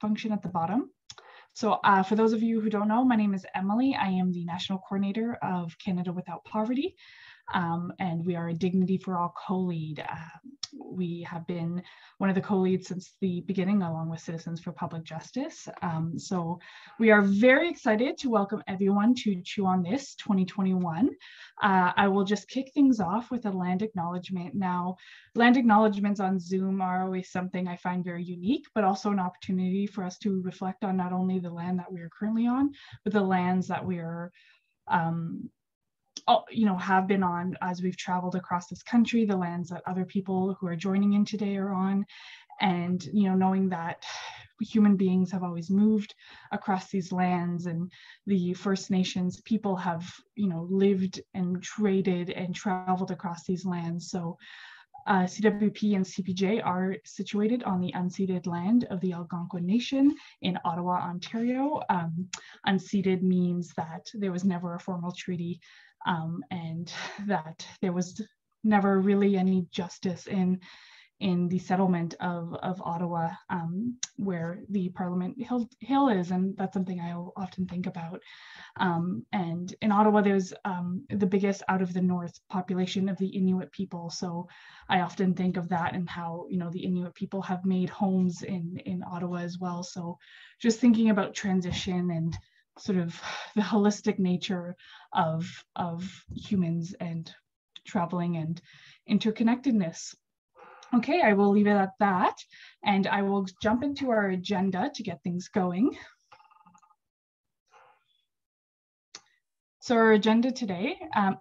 function at the bottom. So uh, for those of you who don't know, my name is Emilly. I am the National Coordinator of Canada Without Poverty um, and we are a Dignity for All co-lead. Uh, we have been one of the co-leads since the beginning, along with Citizens for Public Justice. Um, so we are very excited to welcome everyone to Chew on This 2021. Uh, I will just kick things off with a land acknowledgement. Now, land acknowledgements on Zoom are always something I find very unique, but also an opportunity for us to reflect on not only the land that we are currently on, but the lands that we are um, you know, have been on as we've traveled across this country, the lands that other people who are joining in today are on, and you know, knowing that human beings have always moved across these lands and the First Nations people have, you know, lived and traded and traveled across these lands. So uh, CWP and CPJ are situated on the unceded land of the Algonquin Nation in Ottawa, Ontario. Um, unceded means that there was never a formal treaty um, and that there was never really any justice in in the settlement of, of Ottawa, um, where the Parliament Hill, Hill is, and that's something I often think about. Um, and in Ottawa, there's um, the biggest out of the north population of the Inuit people. So I often think of that and how you know the Inuit people have made homes in in Ottawa as well. So just thinking about transition and sort of the holistic nature of, of humans and traveling and interconnectedness. Okay, I will leave it at that and I will jump into our agenda to get things going. So our agenda today, um,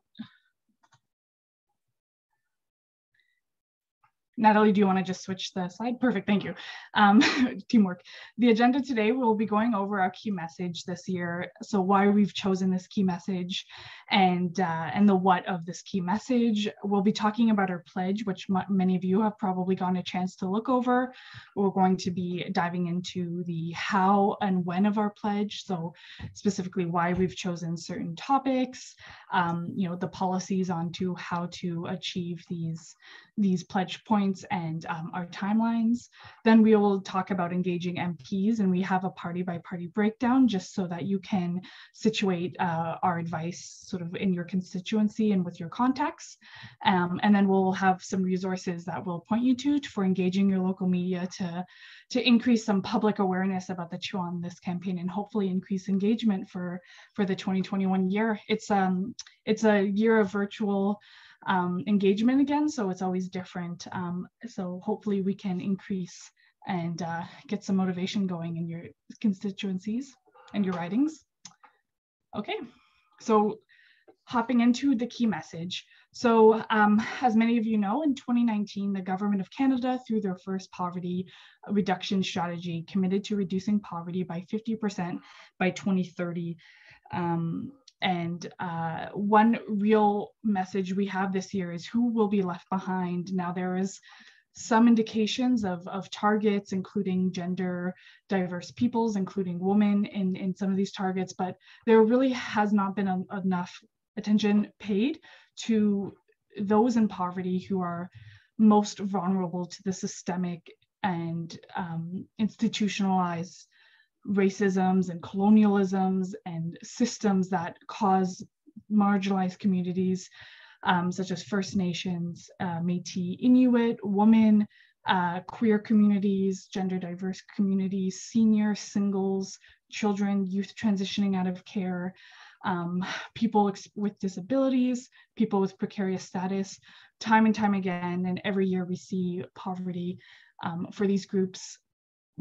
Natalie, do you want to just switch the slide? Perfect, thank you. Um, teamwork. The agenda today, we'll be going over our key message this year. So why we've chosen this key message and, uh, and the what of this key message. We'll be talking about our pledge, which many of you have probably gotten a chance to look over. We're going to be diving into the how and when of our pledge. So specifically why we've chosen certain topics, um, you know, the policies onto how to achieve these these pledge points and um, our timelines. Then we will talk about engaging MPs and we have a party by party breakdown just so that you can situate uh, our advice sort of in your constituency and with your contacts. Um, and then we'll have some resources that we'll point you to for engaging your local media to, to increase some public awareness about the Chew on This campaign and hopefully increase engagement for, for the 2021 year. It's, um, it's a year of virtual um, engagement again. So it's always different. Um, so hopefully we can increase and uh, get some motivation going in your constituencies and your ridings. Okay, so hopping into the key message. So um, as many of you know, in 2019, the Government of Canada, through their first poverty reduction strategy, committed to reducing poverty by 50% by 2030. Um, and uh, one real message we have this year is who will be left behind. Now, there is some indications of, of targets, including gender diverse peoples, including women in, in some of these targets, but there really has not been a, enough attention paid to those in poverty who are most vulnerable to the systemic and um, institutionalized racisms and colonialisms and systems that cause marginalized communities um, such as First Nations, uh, Métis, Inuit, women, uh, queer communities, gender diverse communities, senior, singles, children, youth transitioning out of care, um, people with disabilities, people with precarious status, time and time again, and every year we see poverty um, for these groups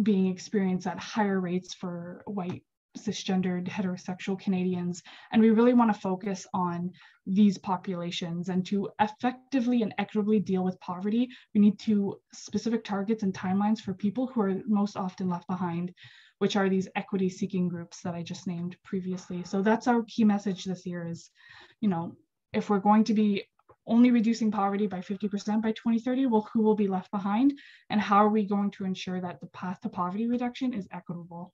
being experienced at higher rates for white cisgendered heterosexual Canadians. And we really want to focus on these populations and to effectively and equitably deal with poverty, we need to specific targets and timelines for people who are most often left behind, which are these equity seeking groups that I just named previously. So that's our key message this year is, you know, if we're going to be only reducing poverty by 50% by 2030, well, who will be left behind? And how are we going to ensure that the path to poverty reduction is equitable?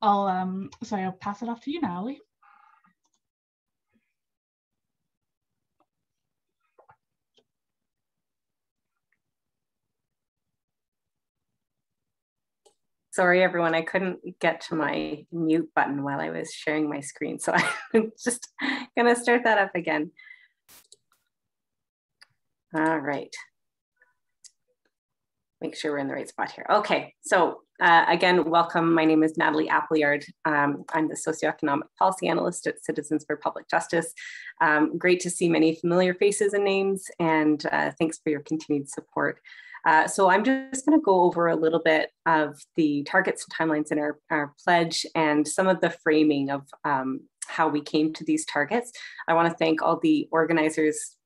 I'll, um, so I'll pass it off to you, Natalie. Sorry, everyone, I couldn't get to my mute button while I was sharing my screen. So I'm just gonna start that up again. All right. Make sure we're in the right spot here. Okay, so uh, again, welcome. My name is Natalie Appleyard. Um, I'm the Socioeconomic Policy Analyst at Citizens for Public Justice. Um, great to see many familiar faces and names, and uh, thanks for your continued support. Uh, so I'm just going to go over a little bit of the targets and timelines in our, our pledge and some of the framing of um, how we came to these targets. I want to thank all the organizers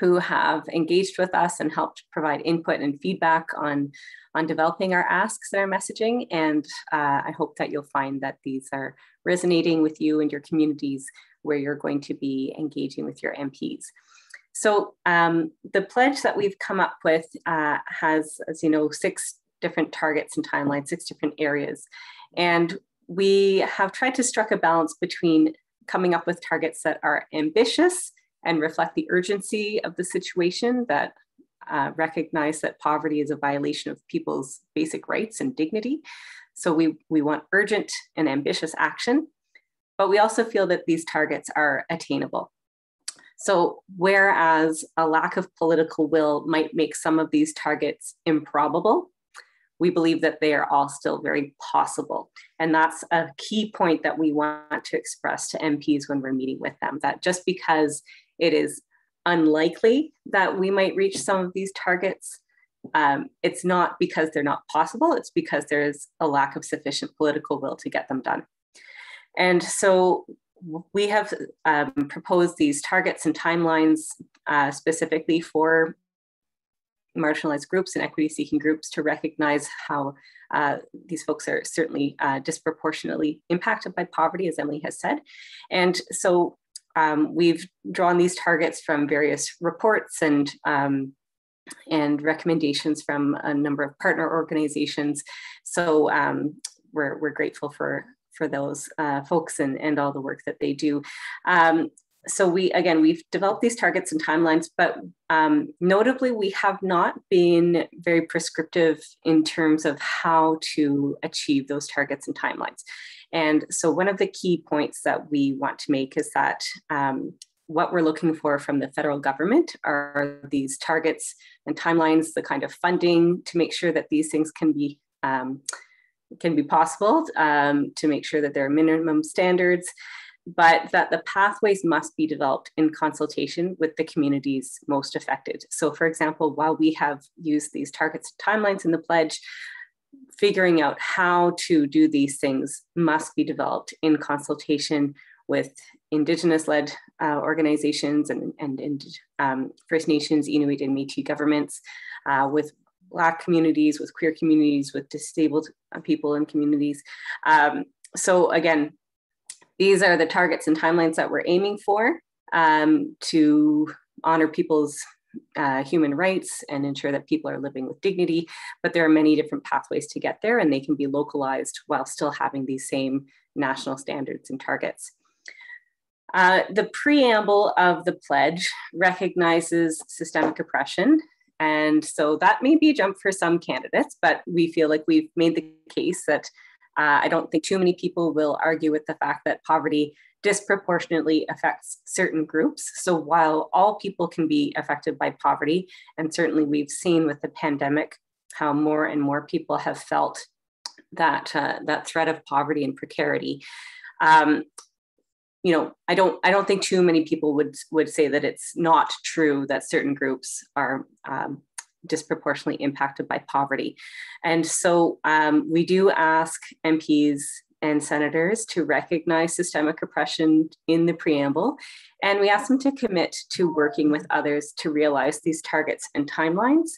who have engaged with us and helped provide input and feedback on, on developing our asks and our messaging. And uh, I hope that you'll find that these are resonating with you and your communities where you're going to be engaging with your MPs. So um, the pledge that we've come up with uh, has, as you know, six different targets and timelines, six different areas. And we have tried to strike a balance between coming up with targets that are ambitious and reflect the urgency of the situation that uh, recognize that poverty is a violation of people's basic rights and dignity. So we, we want urgent and ambitious action, but we also feel that these targets are attainable. So, whereas a lack of political will might make some of these targets improbable, we believe that they are all still very possible. And that's a key point that we want to express to MPs when we're meeting with them that just because it is unlikely that we might reach some of these targets, um, it's not because they're not possible, it's because there is a lack of sufficient political will to get them done. And so we have um, proposed these targets and timelines uh, specifically for marginalized groups and equity seeking groups to recognize how uh, these folks are certainly uh, disproportionately impacted by poverty, as Emilly has said. And so um, we've drawn these targets from various reports and um, and recommendations from a number of partner organizations. So um, we're, we're grateful for for those uh, folks and, and all the work that they do. Um, so we, again, we've developed these targets and timelines, but um, notably we have not been very prescriptive in terms of how to achieve those targets and timelines. And so one of the key points that we want to make is that um, what we're looking for from the federal government are these targets and timelines, the kind of funding to make sure that these things can be um, can be possible um, to make sure that there are minimum standards, but that the pathways must be developed in consultation with the communities most affected. So for example, while we have used these targets and timelines in the pledge, figuring out how to do these things must be developed in consultation with Indigenous-led uh, organizations and, and, and um, First Nations, Inuit, and Métis governments, uh, with Black communities, with queer communities, with disabled uh, people and communities. Um, so again, these are the targets and timelines that we're aiming for um, to honor people's uh, human rights and ensure that people are living with dignity. But there are many different pathways to get there and they can be localized while still having these same national standards and targets. Uh, the preamble of the pledge recognizes systemic oppression and so that may be a jump for some candidates, but we feel like we've made the case that uh, I don't think too many people will argue with the fact that poverty disproportionately affects certain groups. So while all people can be affected by poverty, and certainly we've seen with the pandemic how more and more people have felt that uh, that threat of poverty and precarity. Um, you know, I don't I don't think too many people would would say that it's not true that certain groups are um, disproportionately impacted by poverty, and so um, we do ask MPs and senators to recognize systemic oppression in the preamble, and we ask them to commit to working with others to realize these targets and timelines,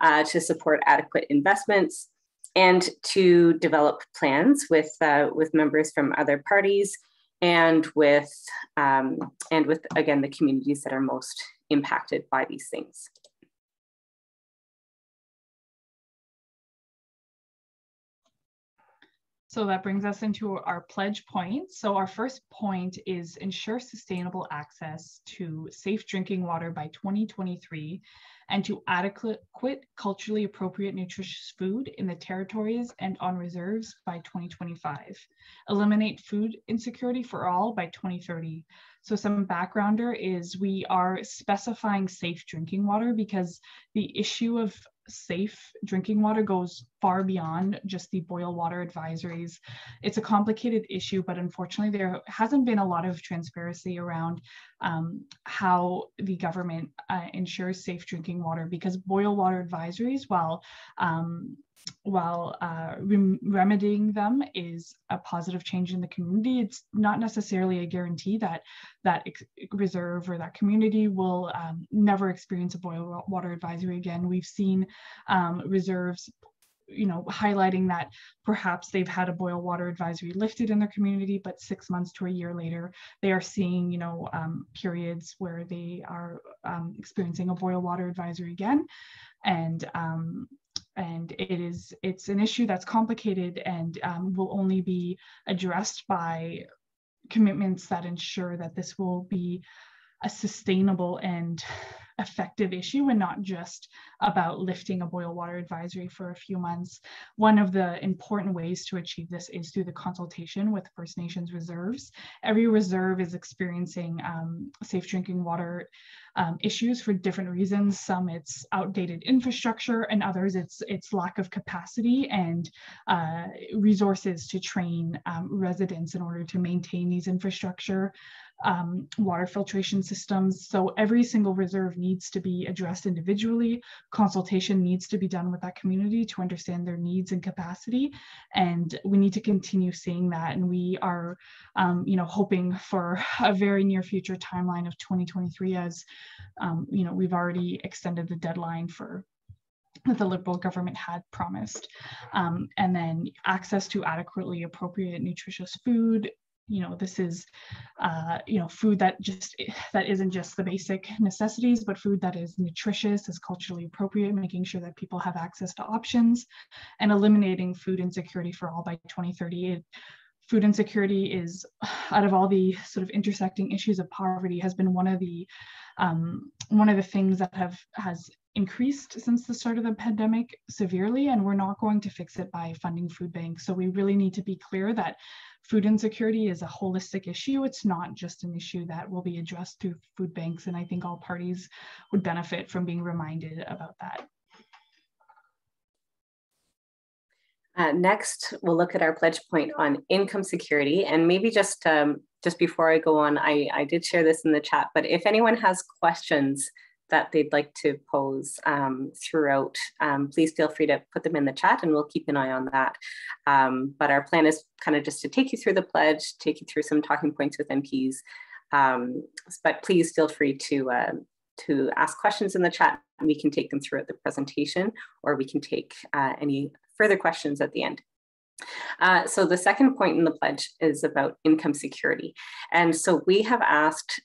uh, to support adequate investments, and to develop plans with uh, with members from other parties and with um, and with again the communities that are most impacted by these things. So that brings us into our pledge points. So our first point is ensure sustainable access to safe drinking water by 2023 and to adequate, culturally appropriate nutritious food in the territories and on reserves by 2025. Eliminate food insecurity for all by 2030. So some backgrounder is we are specifying safe drinking water because the issue of safe drinking water goes far beyond just the boil water advisories. It's a complicated issue, but unfortunately, there hasn't been a lot of transparency around um, how the government uh, ensures safe drinking water because boil water advisories, while um, while uh, rem remedying them is a positive change in the community, it's not necessarily a guarantee that that reserve or that community will um, never experience a boil water advisory again. We've seen um, reserves you know highlighting that perhaps they've had a boil water advisory lifted in their community but six months to a year later they are seeing you know um, periods where they are um, experiencing a boil water advisory again. And um, and it is it's an issue that's complicated and um, will only be addressed by commitments that ensure that this will be a sustainable and effective issue and not just about lifting a boil water advisory for a few months. One of the important ways to achieve this is through the consultation with First Nations reserves. Every reserve is experiencing um, safe drinking water um, issues for different reasons. Some it's outdated infrastructure, and others it's it's lack of capacity and uh, resources to train um, residents in order to maintain these infrastructure um, water filtration systems. So every single reserve needs to be addressed individually. Consultation needs to be done with that community to understand their needs and capacity. And we need to continue seeing that. And we are, um, you know, hoping for a very near future timeline of 2023 as, um, you know, we've already extended the deadline for that the Liberal government had promised. Um, and then access to adequately appropriate nutritious food, you know this is uh, you know food that just that isn't just the basic necessities but food that is nutritious is culturally appropriate making sure that people have access to options and eliminating food insecurity for all by 2030 it, food insecurity is out of all the sort of intersecting issues of poverty has been one of the um, one of the things that have has increased since the start of the pandemic severely and we're not going to fix it by funding food banks. So we really need to be clear that food insecurity is a holistic issue. It's not just an issue that will be addressed through food banks. And I think all parties would benefit from being reminded about that. Uh, next, we'll look at our pledge point on income security. And maybe just, um, just before I go on, I, I did share this in the chat, but if anyone has questions that they'd like to pose um, throughout, um, please feel free to put them in the chat and we'll keep an eye on that. Um, but our plan is kind of just to take you through the pledge, take you through some talking points with MPs, um, but please feel free to, uh, to ask questions in the chat and we can take them throughout the presentation or we can take uh, any further questions at the end. Uh, so the second point in the pledge is about income security. And so we have asked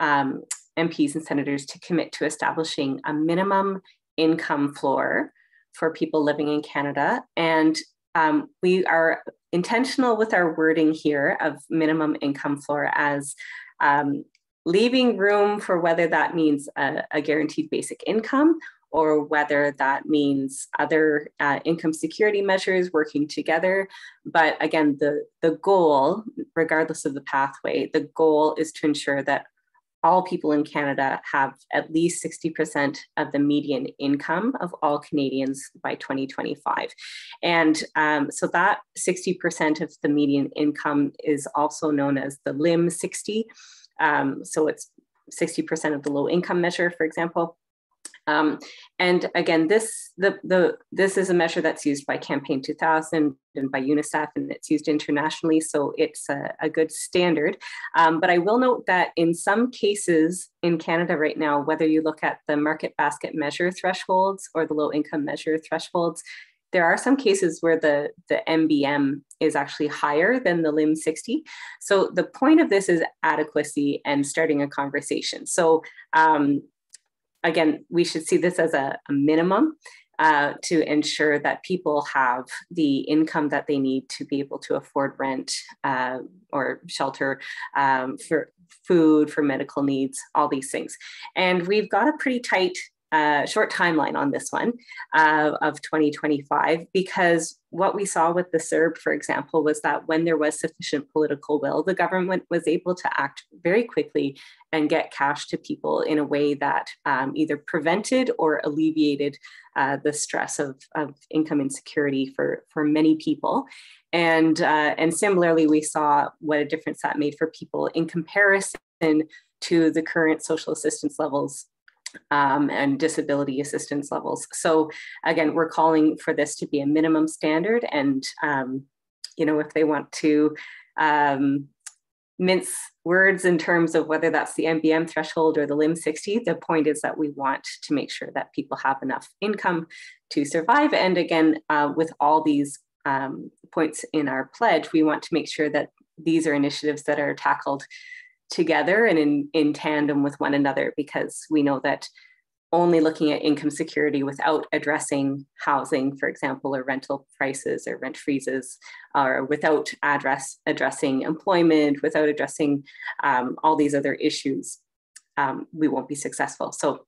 um, MPs and senators to commit to establishing a minimum income floor for people living in Canada. And um, we are intentional with our wording here of minimum income floor as um, leaving room for whether that means a, a, guaranteed basic income or whether that means other uh, income security measures working together. But again, the, the goal, regardless of the pathway, the goal is to ensure that all people in Canada have at least 60% of the median income of all Canadians by 2025. And um, so that 60% of the median income is also known as the LIM 60. Um, so it's 60% of the low income measure, for example. Um, and again, this the the this is a measure that's used by Campaign 2000 and by UNICEF, and it's used internationally, so it's a, a good standard. Um, but I will note that in some cases in Canada right now, whether you look at the market basket measure thresholds or the low income measure thresholds, there are some cases where the, the MBM is actually higher than the LIM 60. So the point of this is adequacy and starting a conversation. So um, again, we should see this as a, a minimum. uh, to ensure that people have the income that they need to be able to afford rent uh, or shelter um, for food, for medical needs, all these things. And we've got a pretty tight uh, short timeline on this one uh, of 2025 because what we saw with the CERB, for example, was that when there was sufficient political will, the government was able to act very quickly and get cash to people in a way that um, either prevented or alleviated uh, the stress of, of income insecurity for, for many people. And, uh, and similarly, we saw what a difference that made for people in comparison to the current social assistance levels um, and disability assistance levels. So again, we're calling for this to be a minimum standard. And, um, you know, if they want to um, mince words in terms of whether that's the MBM threshold or the LIM 60, the point is that we want to make sure that people have enough income to survive. And again, uh, with all these um, points in our pledge, we want to make sure that these are initiatives that are tackled together and in, in tandem with one another because we know that only looking at income security without addressing housing, for example, or rental prices or rent freezes, or without address addressing employment, without addressing um, all these other issues, um, we won't be successful. So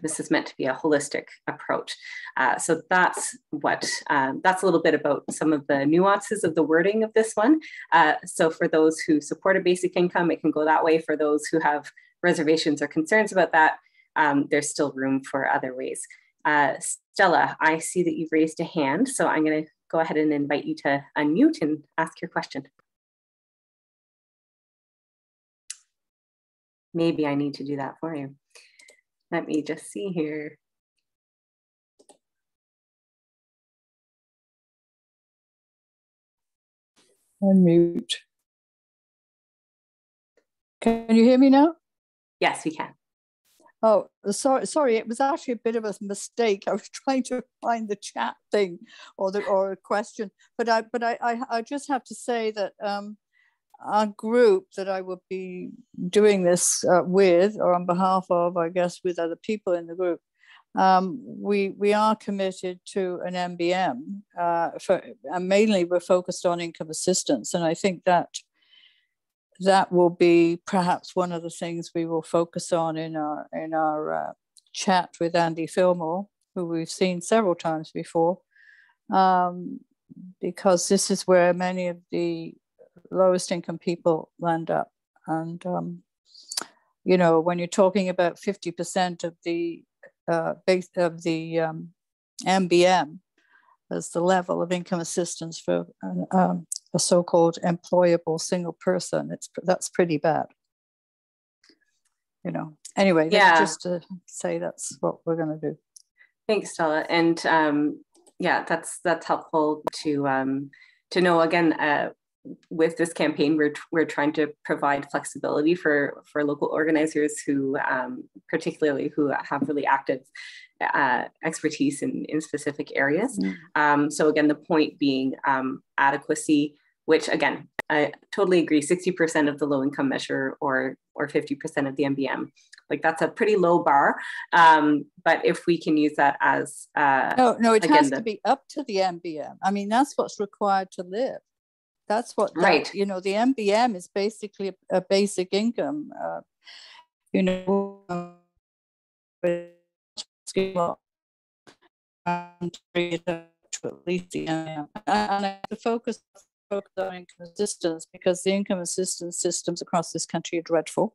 this is meant to be a holistic approach. Uh, so that's what, um, that's a little bit about some of the nuances of the wording of this one. Uh, so for those who support a basic income, it can go that way. For those who have reservations or concerns about that, um, there's still room for other ways. Uh, Stella, I see that you've raised a hand, so I'm gonna go ahead and invite you to unmute and ask your question. Maybe I need to do that for you. Let me just see here. Unmute. Can you hear me now? Yes, we can. Oh, sorry, sorry. It was actually a bit of a mistake. I was trying to find the chat thing or the or a question, but I but I I, I just have to say that um, a group that I would be doing this uh, with, or on behalf of, I guess, with other people in the group, um, we we are committed to an MBM. Uh, for, and mainly, we're focused on income assistance, and I think that that will be perhaps one of the things we will focus on in our in our uh, chat with Andy Fillmore, who we've seen several times before, um, because this is where many of the lowest income people land up. And, um, you know, when you're talking about 50% of the uh, base of the um, MBM as the level of income assistance for um, a so-called employable single person, it's that's pretty bad. You know. Anyway, yeah. just to say that's what we're going to do. Thanks, Stella. And um, yeah, that's that's helpful to um, to know. Again, uh, with this campaign, we're, we're trying to provide flexibility for, for local organizers who, um, particularly who have really active uh, expertise in, in specific areas. Mm. Um, so again, the point being um, adequacy, which again, I totally agree, 60% of the low income measure or, or 50% of the MBM. Like that's a pretty low bar. Um, but if we can use that as uh, no, no, it again, has the, to be up to the MBM. I mean, that's what's required to live. That's what, that, right. You know, the MBM is basically a, basic income. Uh, you know, least the and the focus focus on income assistance because the income assistance systems across this country are dreadful.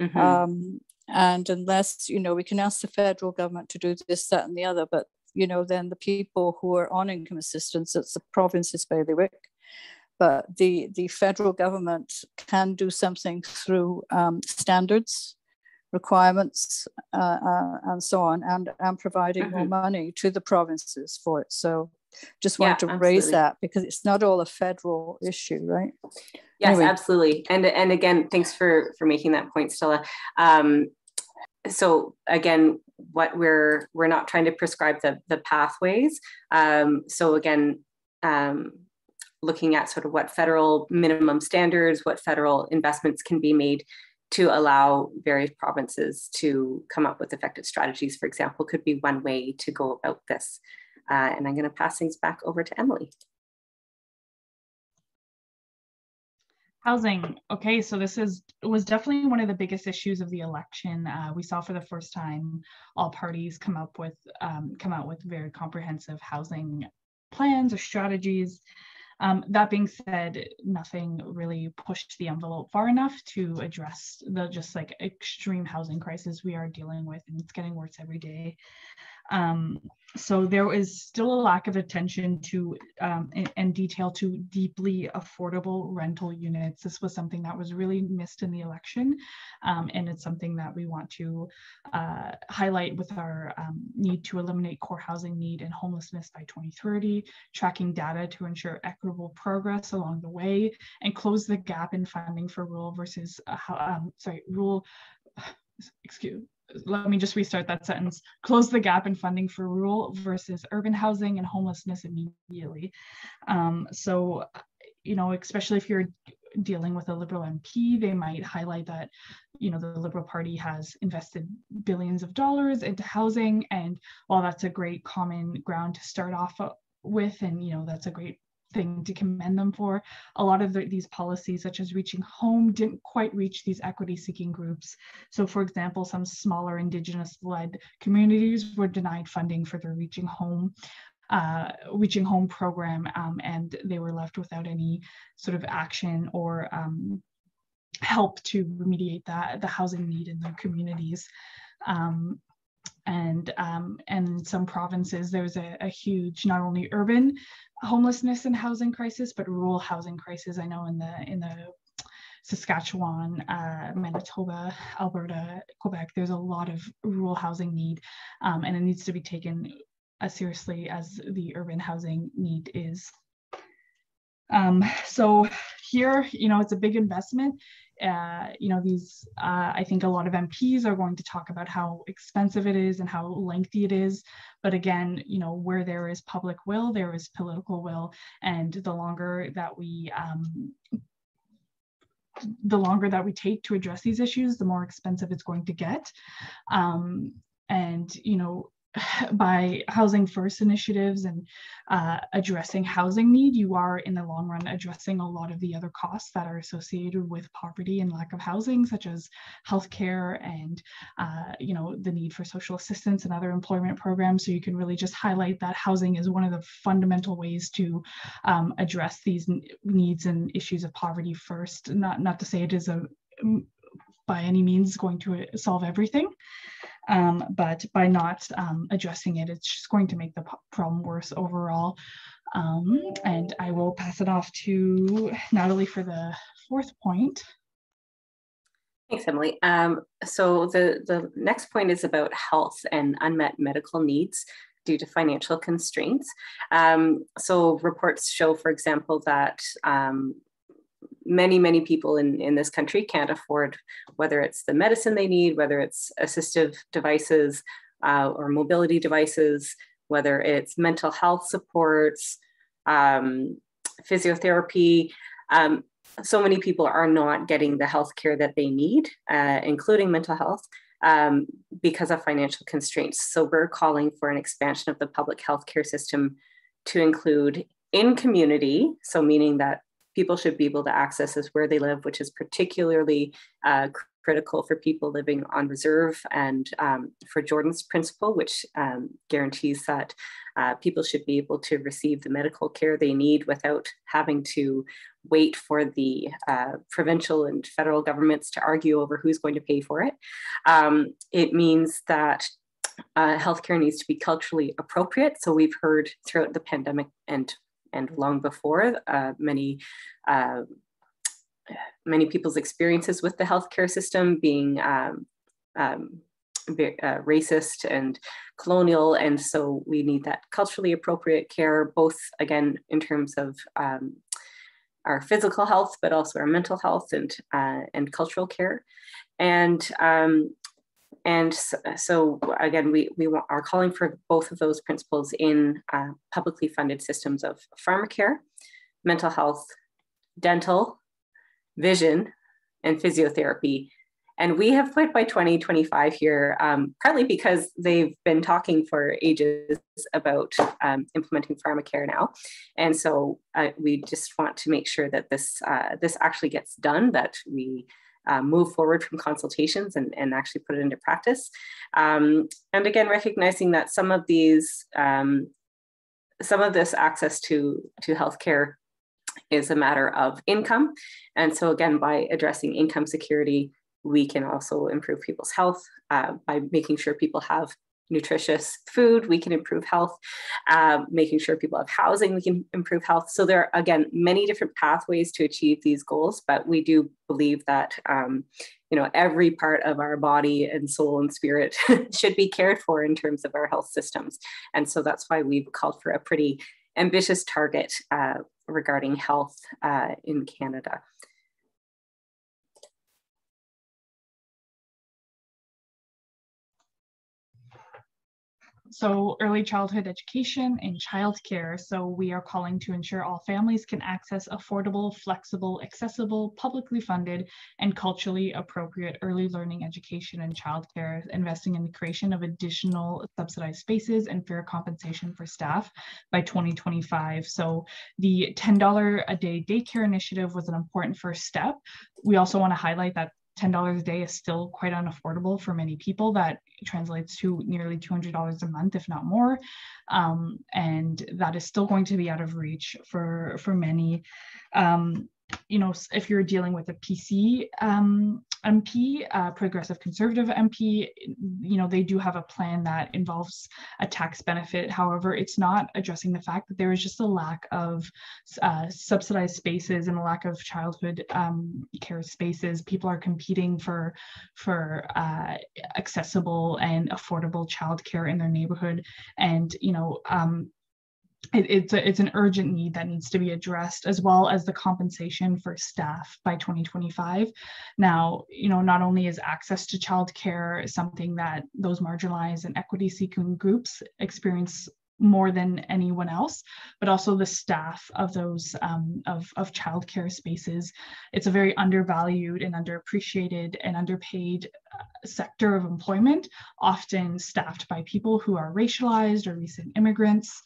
Mm-hmm. Um, and unless you know, we can ask the federal government to do this, that, and the other, but you know, then the people who are on income assistance, it's the province's bailiwick but the, the federal government can do something through um, standards, requirements, uh, uh, and so on, and, and providing mm-hmm. more money to the provinces for it. So just wanted yeah, to absolutely. raise that because it's not all a federal issue, right? Yes, anyway. absolutely. And and again, thanks for for making that point, Stella. Um, so again, what we're we're not trying to prescribe the the pathways. Um, so again, um, looking at sort of what federal minimum standards, what federal investments can be made to allow various provinces to come up with effective strategies, for example, could be one way to go about this. Uh, and I'm going to pass things back over to Emilly. Housing. Okay, so this is was definitely one of the biggest issues of the election. Uh, we saw for the first time all parties come up with um, come out with very comprehensive housing plans or strategies. Um, that being said, nothing really pushed the envelope far enough to address the just like extreme housing crisis we are dealing with, and it's getting worse every day. Um, so there is still a lack of attention to um, and, and, detail to deeply affordable rental units. This was something that was really missed in the election, um, and it's something that we want to uh, highlight with our um, need to eliminate core housing need and homelessness by 2030, tracking data to ensure equitable progress along the way, and close the gap in funding for rural versus uh, um, sorry rural excuse let me just restart that sentence. Close the gap in funding for rural versus urban housing and homelessness immediately. Um, so you know especially if you're dealing with a liberal mp they might highlight that you know the liberal party has invested billions of dollars into housing and while that's a great common ground to start off with and you know that's a great thing to commend them for. A lot of the, these policies, such as reaching home, didn't quite reach these equity seeking groups. So, for example, some smaller Indigenous led communities were denied funding for their Reaching Home. Uh, reaching home program um, and they were left without any sort of action or um, help to remediate that the housing need in their communities um, and um, and in some provinces there's a, a, huge not only urban homelessness and housing crisis but rural housing crisis. I know in the in the saskatchewan uh, manitoba alberta quebec there's a lot of rural housing need um, and it needs to be taken as seriously as the urban housing need is. Um, so here you know it's a big investment uh, you know, these, uh, I think a lot of MPs are going to talk about how expensive it is and how lengthy it is. But again, you know, where there is public will, there is political will. And the longer that we, um, the longer that we take to address these issues, the more expensive it's going to get. Um, and, you know, by housing first initiatives and uh, addressing housing need, you are in the long run addressing a lot of the other costs that are associated with poverty and lack of housing, such as healthcare and uh, you know the need for social assistance and other employment programs. So you can really just highlight that housing is one of the fundamental ways to um, address these needs and issues of poverty first. Not not to say it is a by any means going to solve everything. Um, but by not um, addressing it, it's just going to make the problem worse overall. Um, and I will pass it off to Natalie for the fourth point. Thanks, Emilly. Um, so the, the next point is about health and unmet medical needs due to financial constraints. Um, so reports show, for example, that um, many, many people in, in this country can't afford whether it's the medicine they need, whether it's assistive devices uh, or mobility devices, whether it's mental health supports, um, physiotherapy. Um, so many people are not getting the health care that they need, uh, including mental health, um, because of financial constraints. So we're calling for an expansion of the public health care system to include in community, so meaning that people should be able to access is where they live, which is particularly uh, critical for people living on reserve and um, for Jordan's principle, which um, guarantees that uh, people should be able to receive the medical care they need without having to wait for the uh, provincial and federal governments to argue over who's going to pay for it. Um, it means that uh, healthcare needs to be culturally appropriate. So we've heard throughout the pandemic and and long before uh, many uh, many people's experiences with the healthcare system being um, um, uh, racist and colonial. And so we need that culturally appropriate care, both again, in terms of um, our physical health, but also our mental health and, uh, and cultural care. And um, and so, again, we, we are calling for both of those principles in uh, publicly funded systems of pharmacare, mental health, dental, vision, and physiotherapy and we have put by 2025 here, um, partly because they've been talking for ages about um, implementing pharmacare now. And so uh, we just want to make sure that this, uh, this actually gets done, that we uh, move forward from consultations and, and actually put it into practice. Um, and again, recognizing that some of these, um, some of this access to, to healthcare is a matter of income. And so again, by addressing income security, we can also improve people's health uh, by making sure people have nutritious food, we can improve health, uh, making sure people have housing, we can improve health. So there are, again, many different pathways to achieve these goals, but we do believe that, um, you know, every part of our body and soul and spirit should be cared for in terms of our health systems. And so that's why we've called for a pretty ambitious target uh, regarding health uh, in Canada. So early childhood education and childcare. So we are calling to ensure all families can access affordable, flexible, accessible, publicly funded, and culturally appropriate early learning education and childcare, investing in the creation of additional subsidized spaces and fair compensation for staff by 2025. So the $10 a day daycare initiative was an important first step. We also want to highlight that $10 a day is still quite unaffordable for many people. That translates to nearly $200 a month, if not more. Um, and that is still going to be out of reach for, for many. Um, you know, if you're dealing with a PC um, MP, uh, progressive conservative MP, you know, they do have a plan that involves a tax benefit. However, it's not addressing the fact that there is just a lack of uh, subsidized spaces and a lack of childhood um, care spaces. People are competing for for uh, accessible and affordable childcare in their neighborhood, and you know, um, it, it's a, it's an urgent need that needs to be addressed as well as the compensation for staff by 2025 now you know not only is access to childcare something that those marginalized and equity seeking groups experience more than anyone else, but also the staff of those um, of, of childcare spaces. It's a very undervalued and underappreciated and underpaid uh, sector of employment, often staffed by people who are racialized or recent immigrants,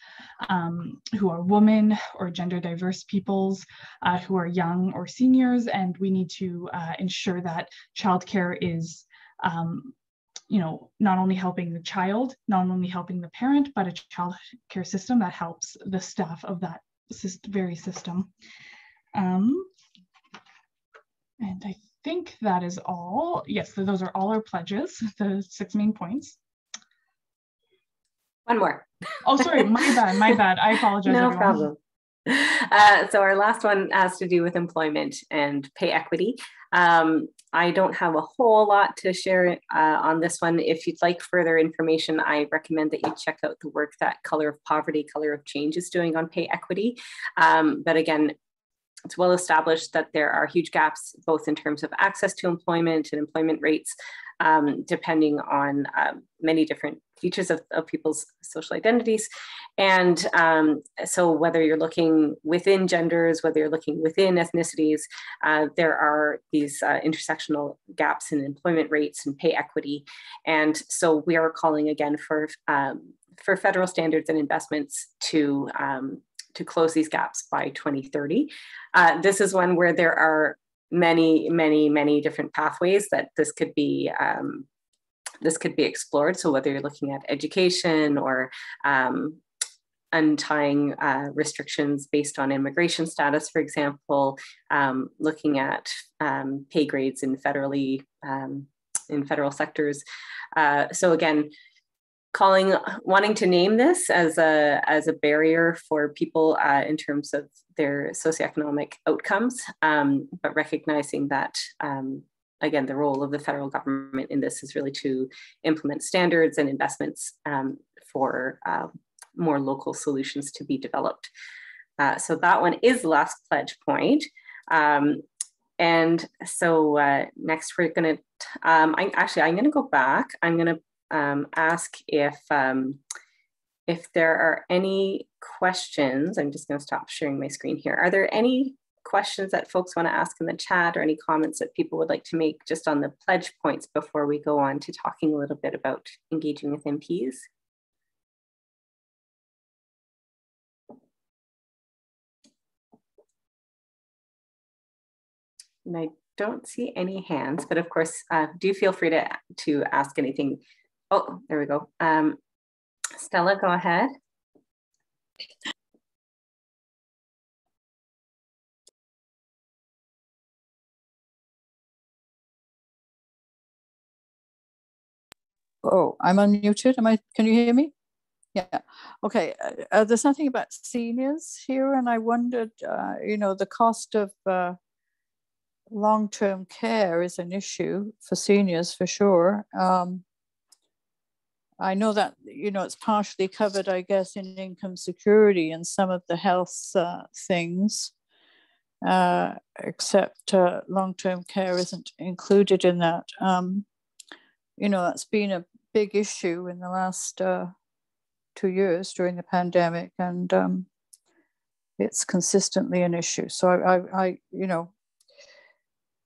um, who are women or gender diverse peoples, uh, who are young or seniors, and we need to uh, ensure that childcare is um, you know, not only helping the child, not only helping the parent, but a child care system that helps the staff of that very system. Um, and I think that is all. Yes, so those are all our pledges, the six main points. One more. oh, sorry, my bad, my bad. I apologize. No everyone. problem. Uh, so our last one has to do with employment and pay equity. Um, I don't have a whole lot to share uh, on this one. If you'd like further information, I recommend that you check out the work that Color of Poverty, Color of Change is doing on pay equity. Um, but again, it's well established that there are huge gaps both in terms of access to employment and employment rates um, depending on um, many different features of, of, people's social identities. And um, so whether you're looking within genders, whether you're looking within ethnicities, uh, there are these uh, intersectional gaps in employment rates and pay equity. And so we are calling again for, um, for federal standards and investments to um, to close these gaps by 2030. Uh, this is one where there are many, many, many different pathways that this could be um, this could be explored. So whether you're looking at education or um, untying uh, restrictions based on immigration status, for example, um, looking at um, pay grades in federally um, in federal sectors. Uh, so again, calling wanting to name this as a as a barrier for people uh, in terms of their socioeconomic outcomes, um, but recognizing that um, again the role of the federal government in this is really to implement standards and investments um, for uh, more local solutions to be developed. Uh, so that one is the last pledge point. Um, and so uh, next we're going to, um, actually, I'm going to go back. I'm going to um, ask if um, if there are any questions. I'm just going to stop sharing my screen here. Are there any questions that folks want to ask in the chat or any comments that people would like to make just on the pledge points before we go on to talking a little bit about engaging with MPs? And I don't see any hands, but of course, uh, do feel free to, to ask anything. Oh, there we go. Um, Stella, go ahead. Oh, I'm unmuted. Am I? Can you hear me? Yeah. Okay. Uh, uh, there's nothing about seniors here, and I wondered, uh, you know, the cost of uh, long-term care is an issue for seniors for sure. Um, I know that you know it's partially covered, I guess, in income security and some of the health uh, things, uh, except long-term care isn't included in that. Um, you know, that's been a big issue in the last uh, two years during the pandemic, and um, it's consistently an issue. So I, I, I, you know,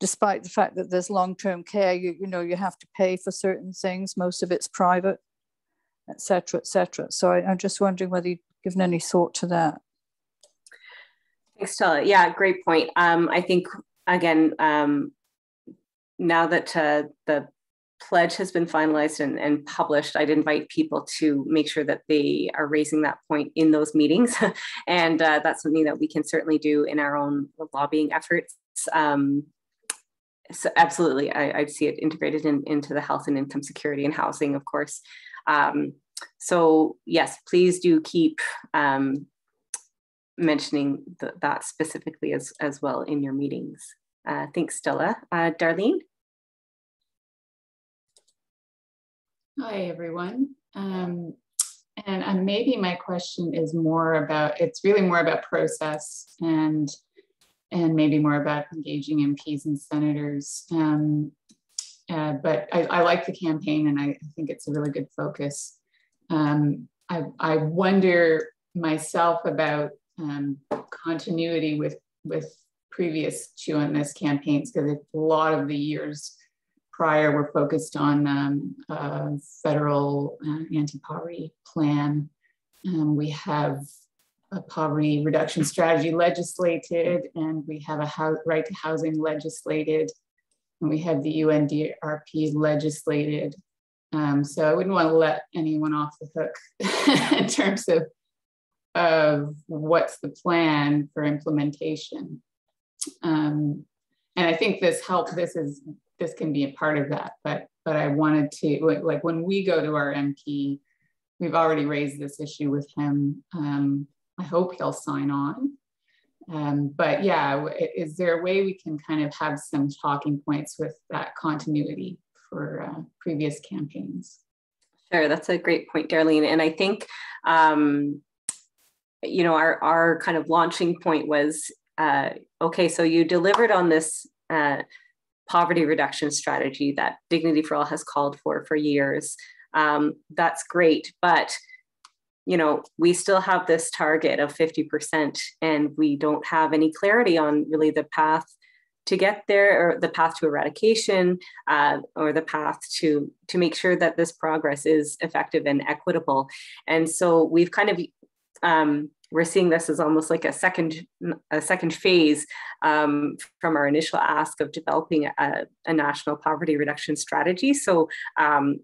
despite the fact that there's long-term care, you, you know, you have to pay for certain things. Most of it's private, etc., etc. So I, I'm just wondering whether you've given any thought to that. Thanks, Stella. Yeah, great point. Um, I think again, um, now that uh, the pledge has been finalized and, and, published, I'd invite people to make sure that they are raising that point in those meetings. and uh, that's something that we can certainly do in our own lobbying efforts. Um, so absolutely, I, I, see it integrated in, into the health and income security and housing, of course. Um, so yes, please do keep um, mentioning the, that specifically as, as well in your meetings. Uh, thanks, Stella. Uh, Darlene? Hi, everyone. Um, and uh, maybe my question is more about, it's really more about process and and maybe more about engaging MPs and senators. Um, uh, but I, I, like the campaign and I, I, think it's a really good focus. Um, I, I, wonder myself about um, continuity with, with previous Chew on This campaigns because a lot of the years prior were focused on um, federal uh, anti-poverty plan. Um, we have a poverty reduction strategy legislated, and we have a right to housing legislated, and we have the UNDRIP legislated. Um, so I wouldn't want to let anyone off the hook in terms of, of what's the plan for implementation. Um, and I think this help, this is this can be a part of that. But but I wanted to like when we go to our MP, we've already raised this issue with him. Um, I hope he'll sign on. Um, but yeah, is there a way we can kind of have some talking points with that continuity for uh, previous campaigns? Sure, that's a great point, Darlene. And I think, um, you know, our, our kind of launching point was, uh, okay, so you delivered on this uh, poverty reduction strategy that Dignity for All has called for for years. Um, that's great, but you know we still have this target of 50% and we don't have any clarity on really the path to get there or the path to eradication uh, or the path to to make sure that this progress is effective and equitable and so we've kind of um, we're seeing this as almost like a second a second phase um, from our initial ask of developing a, a national poverty reduction strategy. So um,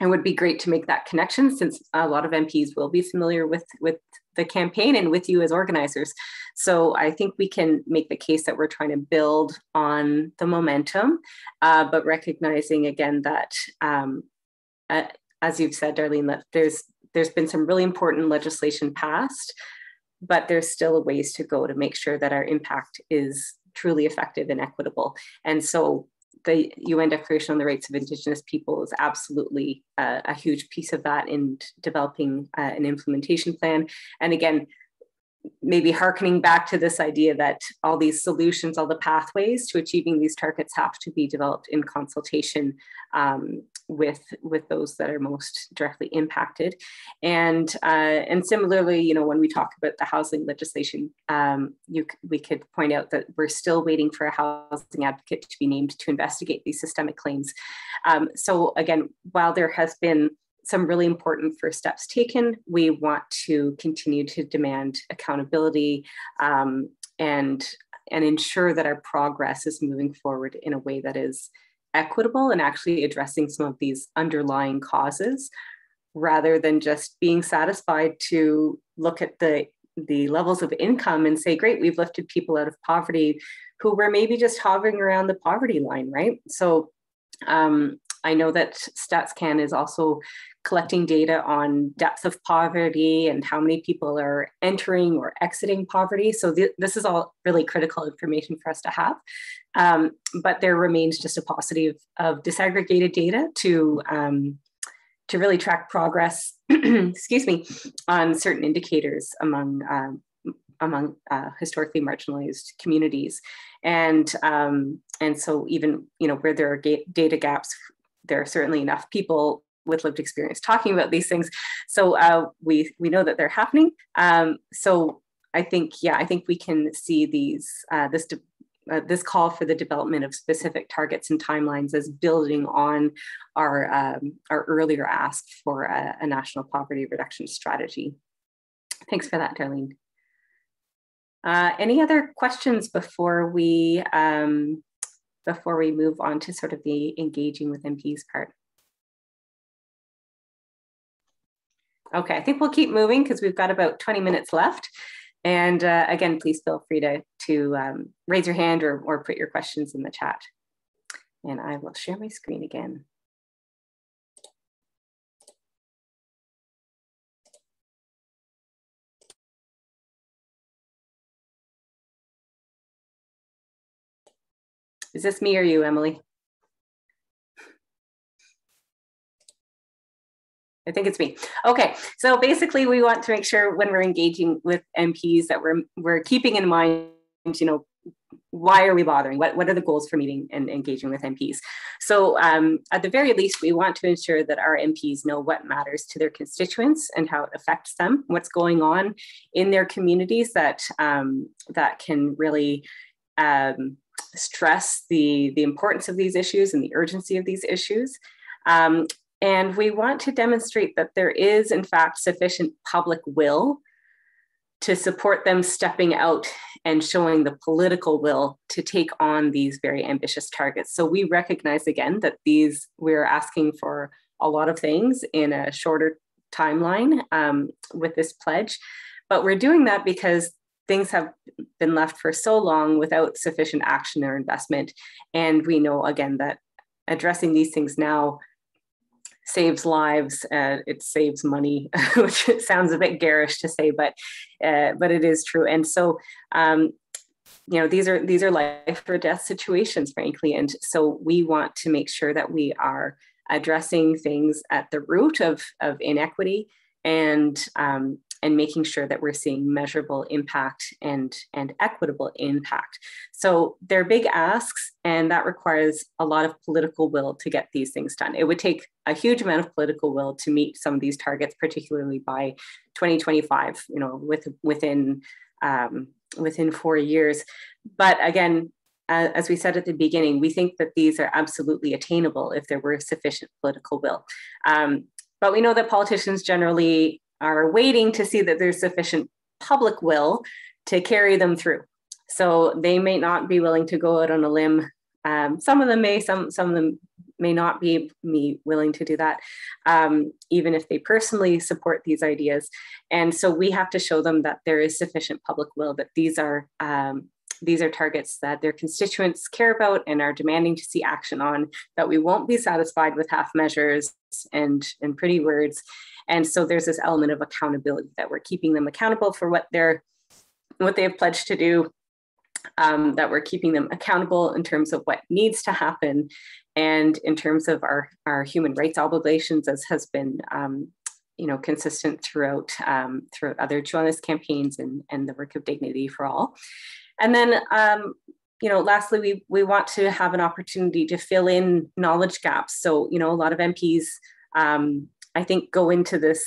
it would be great to make that connection since a lot of MPs will be familiar with with the campaign and with you as organizers. So I think we can make the case that we're trying to build on the momentum, uh, but recognizing again that, um, uh, as you've said, Darlene, that there's there's been some really important legislation passed but there's still ways to go to make sure that our impact is truly effective and equitable. And so the UN Declaration on the Rights of Indigenous People is absolutely a, a huge piece of that in developing uh, an implementation plan. And again, maybe harkening back to this idea that all these solutions, all the pathways to achieving these targets have to be developed in consultation um, with, with those that are most directly impacted. And, uh, and similarly, you know, when we talk about the housing legislation, um, you, we could point out that we're still waiting for a housing advocate to be named to investigate these systemic claims. Um, so again, while there has been some really important first steps taken. We want to continue to demand accountability um, and, and ensure that our progress is moving forward in a way that is equitable and actually addressing some of these underlying causes rather than just being satisfied to look at the the levels of income and say great we've lifted people out of poverty who were maybe just hovering around the poverty line right so um, I know that StatsCan is also collecting data on depth of poverty and how many people are entering or exiting poverty. So th this is all really critical information for us to have. Um, but there remains just a paucity of, of disaggregated data to, um, to really track progress, excuse me, on certain indicators among um, among uh, historically marginalized communities, and um, and so even you know where there are data gaps, there are certainly enough people with lived experience talking about these things. So uh, we we know that they're happening. Um, so I think yeah, I think we can see these uh, this. Uh, this call for the development of specific targets and timelines as building on our, um, our earlier ask for a, a, national poverty reduction strategy. Thanks for that, Darlene. Uh, any other questions before we um, before we move on to sort of the engaging with MPs part? Okay, I think we'll keep moving because we've got about 20 minutes left. And uh, again, please feel free to, to um, raise your hand or, or put your questions in the chat. And I will share my screen again. Is this me or you, Emilly? I think it's me. Okay, so basically we want to make sure when we're engaging with MPs that we're, we're keeping in mind, you know, why are we bothering? What, what are the goals for meeting and engaging with MPs? So um, at the very least, we want to ensure that our MPs know what matters to their constituents and how it affects them, what's going on in their communities that, um, that can really um, stress the, the importance of these issues and the urgency of these issues. Um, and we want to demonstrate that there is, in fact, sufficient public will to support them stepping out and showing the political will to take on these very ambitious targets. So we recognize again that these, we're asking for a lot of things in a shorter timeline um, with this pledge. But we're doing that because things have been left for so long without sufficient action or investment. And we know again that addressing these things now saves lives, uh, it saves money, which sounds a bit garish to say, but uh, but it is true. And so, um, you know, these are these are life or death situations, frankly. And so we want to make sure that we are addressing things at the root of of inequity and um, and making sure that we're seeing measurable impact and, and equitable impact. So they're big asks, and that requires a lot of political will to get these things done. It would take a huge amount of political will to meet some of these targets, particularly by 2025, you know, with, within, um, within four years. But again, as we said at the beginning, we think that these are absolutely attainable if there were sufficient political will. Um, but we know that politicians generally are waiting to see that there's sufficient public will to carry them through. So they may not be willing to go out on a limb. Um, some of them may, some, some of them may not be me willing to do that, um, even if they personally support these ideas. And so we have to show them that there is sufficient public will, that these are um, these are targets that their constituents care about and are demanding to see action on, that we won't be satisfied with half measures and, and pretty words. And so there's this element of accountability that we're keeping them accountable for what they're what they have pledged to do, um, that we're keeping them accountable in terms of what needs to happen and in terms of our, our human rights obligations as has been um, you know, consistent throughout um, throughout other wellness campaigns and, and the work of Dignity for All. And then, um, you know, lastly, we, we want to have an opportunity to fill in knowledge gaps. So, you know, a lot of MPs, um, I think, go into this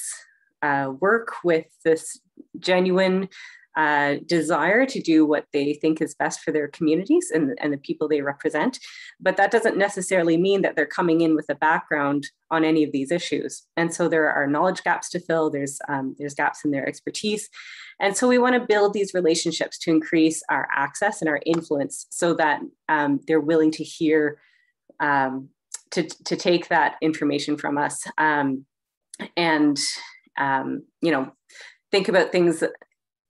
uh, work with this genuine uh, desire to do what they think is best for their communities and, and the people they represent. But that doesn't necessarily mean that they're coming in with a background on any of these issues. And so there are knowledge gaps to fill, there's, um, there's gaps in their expertise. And so we want to build these relationships to increase our access and our influence so that um, they're willing to hear, um, to, to take that information from us. Um, and, um, you know, think about things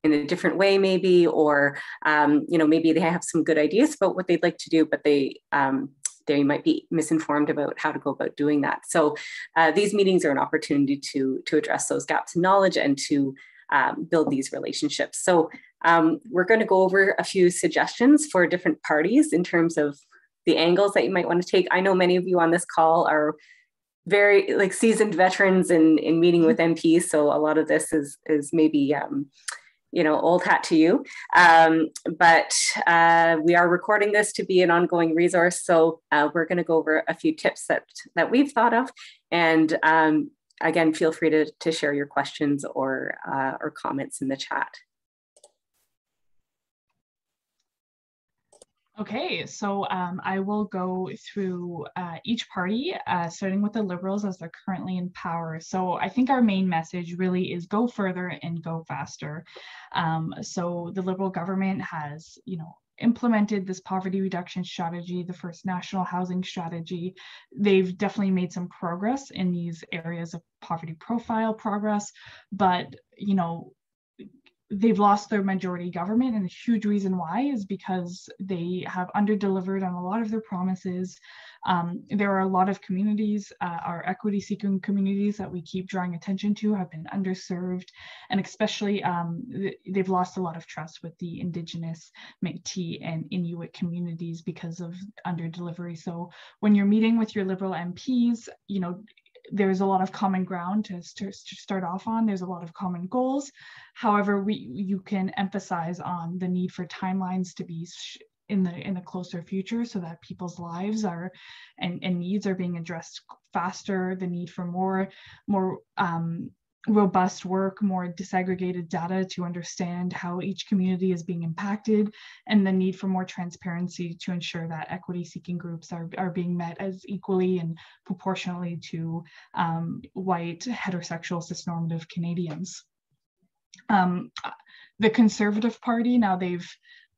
in a different way maybe or um, you know maybe they have some good ideas about what they'd like to do but they um, they might be misinformed about how to go about doing that. So uh, these meetings are an opportunity to to address those gaps in knowledge and to um, build these relationships. So um, we're going to go over a few suggestions for different parties in terms of the angles that you might want to take. I know many of you on this call are very like seasoned veterans in in meeting with MPs. So a lot of this is is maybe um, you know, old hat to you. Um, but uh, we are recording this to be an ongoing resource. So uh, we're going to go over a few tips that, that we've thought of. And um, again, feel free to, to share your questions or, uh, or comments in the chat. Okay, so um, I will go through uh, each party, uh, starting with the Liberals as they're currently in power. So I think our main message really is go further and go faster. Um, so the Liberal government has, you know, implemented this poverty reduction strategy, the first national housing strategy. They've definitely made some progress in these areas of poverty profile progress, but you know, they've lost their majority government and a huge reason why is because they have underdelivered on a lot of their promises. Um, there are a lot of communities uh, our equity seeking communities that we keep drawing attention to have been underserved and especially um, they've lost a lot of trust with the indigenous metis and inuit communities because of underdelivery. So when you're meeting with your liberal mps you know there's a lot of common ground to, to, to, start off on. There's a lot of common goals. However, we you can emphasize on the need for timelines to be in the in the closer future so that people's lives are and, and needs are being addressed faster. The need for more more um, robust work, more disaggregated data to understand how each community is being impacted, and the need for more transparency to ensure that equity seeking groups are, are being met as equally and proportionally to um, white, heterosexual, cisnormative Canadians. Um, the Conservative Party, now they've